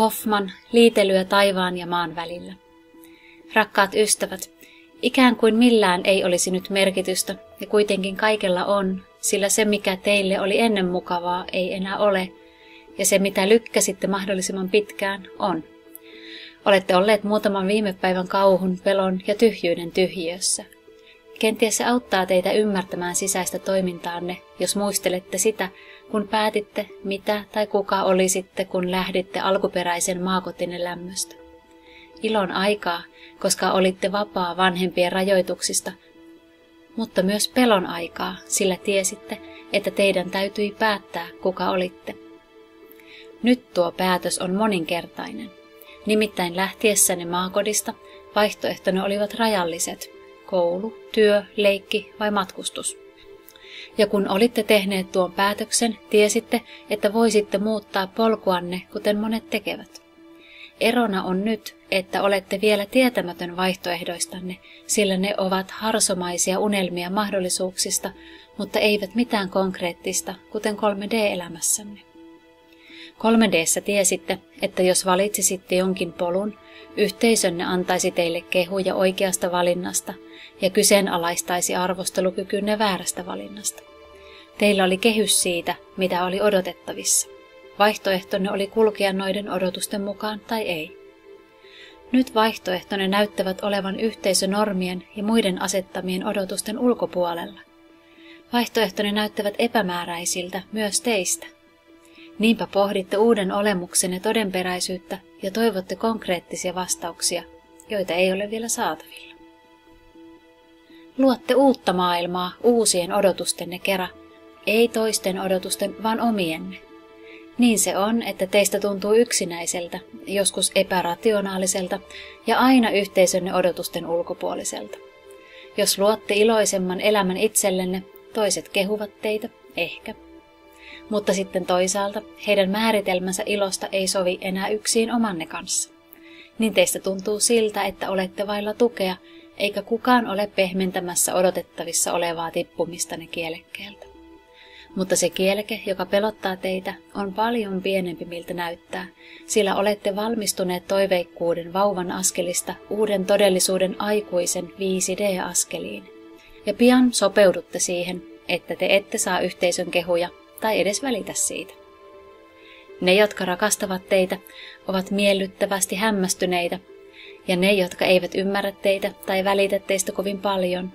Hoffman, liitelyä taivaan ja maan välillä. Rakkaat ystävät, ikään kuin millään ei olisi nyt merkitystä, ja kuitenkin kaikella on, sillä se mikä teille oli ennen mukavaa ei enää ole, ja se mitä lykkäsitte mahdollisimman pitkään on. Olette olleet muutaman viime päivän kauhun, pelon ja tyhjyyden tyhjiössä. Kenties se auttaa teitä ymmärtämään sisäistä toimintaanne, jos muistelette sitä, kun päätitte, mitä tai kuka olisitte, kun lähditte alkuperäisen maakotinen lämmöstä. Ilon aikaa, koska olitte vapaa vanhempien rajoituksista, mutta myös pelon aikaa, sillä tiesitte, että teidän täytyi päättää, kuka olitte. Nyt tuo päätös on moninkertainen. Nimittäin lähtiessäni maakodista vaihtoehtonne olivat rajalliset, koulu, työ, leikki vai matkustus. Ja kun olitte tehneet tuon päätöksen, tiesitte, että voisitte muuttaa polkuanne, kuten monet tekevät. Erona on nyt, että olette vielä tietämätön vaihtoehdoistanne, sillä ne ovat harsomaisia unelmia mahdollisuuksista, mutta eivät mitään konkreettista, kuten 3D-elämässänne. 3Dssä tiesitte, että jos valitsisitte jonkin polun, yhteisönne antaisi teille kehuja oikeasta valinnasta ja kyseenalaistaisi arvostelukykynne väärästä valinnasta. Teillä oli kehys siitä, mitä oli odotettavissa. Vaihtoehtonne oli kulkea noiden odotusten mukaan tai ei. Nyt vaihtoehtonne näyttävät olevan yhteisönormien ja muiden asettamien odotusten ulkopuolella. Vaihtoehtonne näyttävät epämääräisiltä myös teistä. Niinpä pohditte uuden olemuksenne todenperäisyyttä ja toivotte konkreettisia vastauksia, joita ei ole vielä saatavilla. Luotte uutta maailmaa uusien odotustenne kera, ei toisten odotusten, vaan omienne. Niin se on, että teistä tuntuu yksinäiseltä, joskus epärationaaliselta ja aina yhteisönne odotusten ulkopuoliselta. Jos luotte iloisemman elämän itsellenne, toiset kehuvat teitä, ehkä. Mutta sitten toisaalta heidän määritelmänsä ilosta ei sovi enää yksin omanne kanssa. Niin teistä tuntuu siltä, että olette vailla tukea, eikä kukaan ole pehmentämässä odotettavissa olevaa tippumistanne kielekkeeltä. Mutta se kielke, joka pelottaa teitä, on paljon pienempi miltä näyttää, sillä olette valmistuneet toiveikkuuden vauvan askelista uuden todellisuuden aikuisen 5D-askeliin. Ja pian sopeudutte siihen, että te ette saa yhteisön kehuja tai edes välitä siitä. Ne, jotka rakastavat teitä, ovat miellyttävästi hämmästyneitä, ja ne, jotka eivät ymmärrä teitä tai välitä teistä kovin paljon,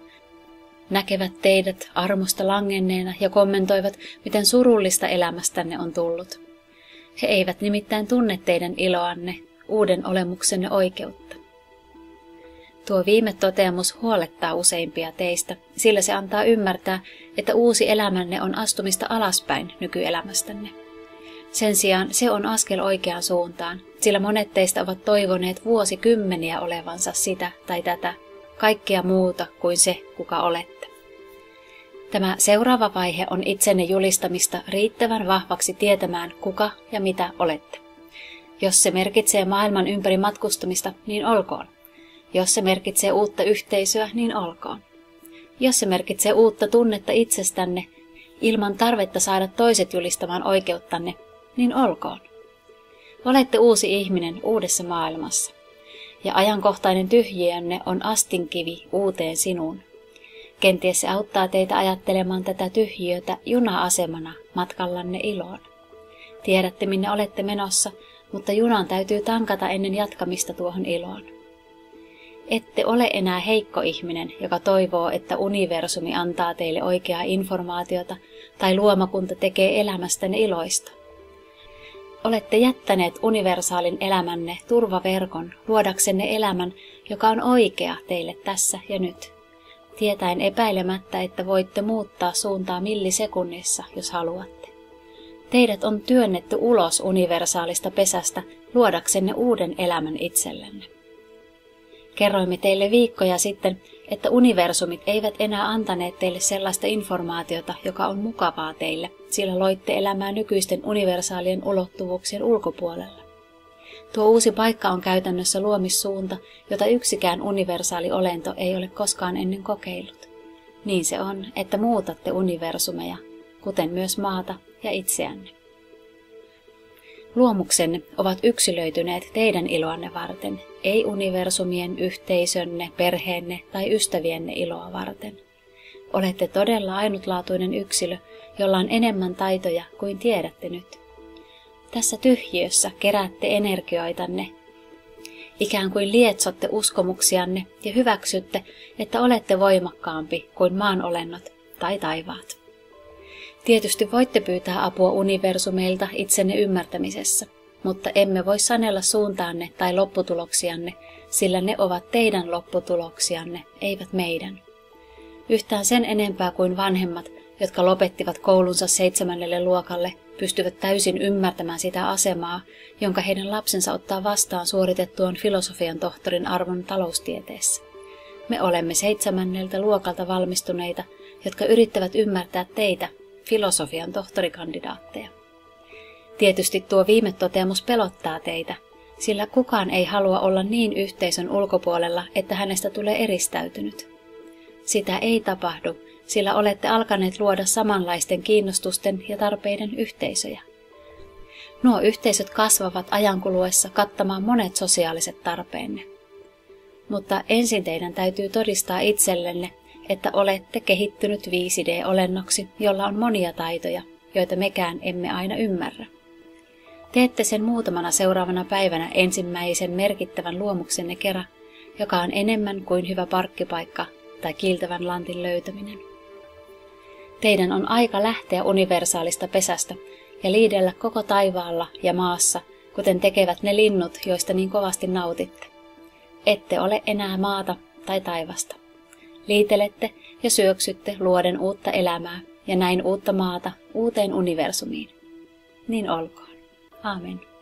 näkevät teidät armosta langenneena ja kommentoivat, miten surullista elämästänne on tullut. He eivät nimittäin tunne teidän iloanne, uuden olemuksenne oikeutta. Tuo viime toteamus huolettaa useimpia teistä, sillä se antaa ymmärtää, että uusi elämänne on astumista alaspäin nykyelämästänne. Sen sijaan se on askel oikeaan suuntaan, sillä monet teistä ovat toivoneet vuosikymmeniä olevansa sitä tai tätä, kaikkea muuta kuin se, kuka olette. Tämä seuraava vaihe on itsenne julistamista riittävän vahvaksi tietämään, kuka ja mitä olette. Jos se merkitsee maailman ympäri matkustamista, niin olkoon. Jos se merkitsee uutta yhteisöä, niin olkoon. Jos se merkitsee uutta tunnetta itsestänne, ilman tarvetta saada toiset julistamaan oikeuttanne, niin olkoon. Olette uusi ihminen uudessa maailmassa. Ja ajankohtainen tyhjiönne on astinkivi uuteen sinuun. Kenties se auttaa teitä ajattelemaan tätä tyhjiötä juna-asemana matkallanne iloon. Tiedätte, minne olette menossa, mutta junan täytyy tankata ennen jatkamista tuohon iloon. Ette ole enää heikko ihminen, joka toivoo, että universumi antaa teille oikeaa informaatiota tai luomakunta tekee elämästänne iloista. Olette jättäneet universaalin elämänne turvaverkon luodaksenne elämän, joka on oikea teille tässä ja nyt. Tietäen epäilemättä, että voitte muuttaa suuntaa millisekunnissa, jos haluatte. Teidät on työnnetty ulos universaalista pesästä luodaksenne uuden elämän itsellenne. Kerroimme teille viikkoja sitten, että universumit eivät enää antaneet teille sellaista informaatiota, joka on mukavaa teille, sillä loitte elämää nykyisten universaalien ulottuvuuksien ulkopuolella. Tuo uusi paikka on käytännössä luomissuunta, jota yksikään universaali olento ei ole koskaan ennen kokeillut. Niin se on, että muutatte universumeja, kuten myös maata ja itseänne. Luomuksenne ovat yksilöityneet teidän iloanne varten, ei universumien, yhteisönne, perheenne tai ystävienne iloa varten. Olette todella ainutlaatuinen yksilö, jolla on enemmän taitoja kuin tiedätte nyt. Tässä tyhjiössä keräätte energioitanne, ikään kuin lietsotte uskomuksianne ja hyväksytte, että olette voimakkaampi kuin maan olennot tai taivaat. Tietysti voitte pyytää apua universumeilta itsenne ymmärtämisessä, mutta emme voi sanella suuntaanne tai lopputuloksianne, sillä ne ovat teidän lopputuloksianne, eivät meidän. Yhtään sen enempää kuin vanhemmat, jotka lopettivat koulunsa seitsemännelle luokalle, pystyvät täysin ymmärtämään sitä asemaa, jonka heidän lapsensa ottaa vastaan suoritettuaan filosofian tohtorin arvon taloustieteessä. Me olemme seitsemänneltä luokalta valmistuneita, jotka yrittävät ymmärtää teitä, filosofian tohtorikandidaatteja. Tietysti tuo viime toteamus pelottaa teitä, sillä kukaan ei halua olla niin yhteisön ulkopuolella, että hänestä tulee eristäytynyt. Sitä ei tapahdu, sillä olette alkaneet luoda samanlaisten kiinnostusten ja tarpeiden yhteisöjä. Nuo yhteisöt kasvavat ajankuluessa kattamaan monet sosiaaliset tarpeenne. Mutta ensin teidän täytyy todistaa itsellenne, että olette kehittynyt 5D-olennoksi, jolla on monia taitoja, joita mekään emme aina ymmärrä. Teette sen muutamana seuraavana päivänä ensimmäisen merkittävän luomuksenne kerran, joka on enemmän kuin hyvä parkkipaikka tai kiiltävän lantin löytäminen. Teidän on aika lähteä universaalista pesästä ja liidellä koko taivaalla ja maassa, kuten tekevät ne linnut, joista niin kovasti nautitte. Ette ole enää maata tai taivasta. Liitelette ja syöksytte luoden uutta elämää ja näin uutta maata uuteen universumiin. Niin olkoon. Amen.